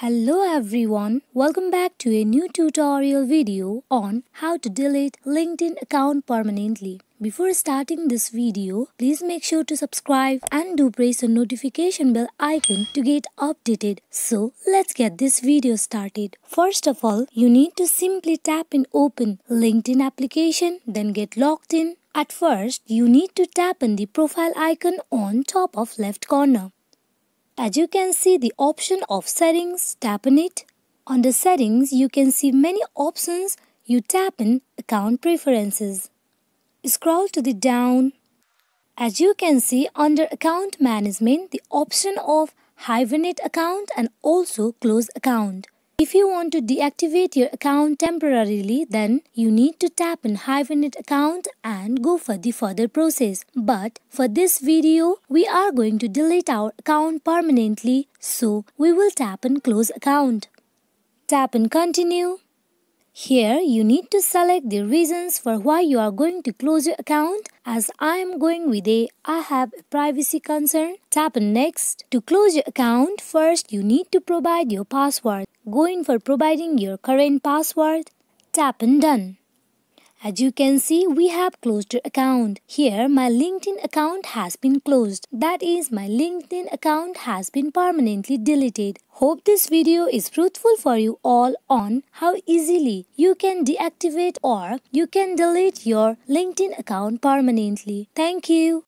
Hello everyone, welcome back to a new tutorial video on how to delete LinkedIn account permanently. Before starting this video, please make sure to subscribe and do press the notification bell icon to get updated. So let's get this video started. First of all, you need to simply tap in open LinkedIn application then get logged in. At first, you need to tap on the profile icon on top of left corner. As you can see the option of settings, tap on it. Under settings, you can see many options. You tap in account preferences. Scroll to the down. As you can see under account management, the option of hibernate account and also close account. If you want to deactivate your account temporarily, then you need to tap in Hibernate account and go for the further process. But for this video, we are going to delete our account permanently, so we will tap in Close account. Tap in Continue. Here you need to select the reasons for why you are going to close your account. As I am going with a I have a privacy concern, tap on next. To close your account, first you need to provide your password. Go in for providing your current password. Tap on done. As you can see, we have closed your account. Here, my LinkedIn account has been closed. That is, my LinkedIn account has been permanently deleted. Hope this video is fruitful for you all on how easily you can deactivate or you can delete your LinkedIn account permanently. Thank you.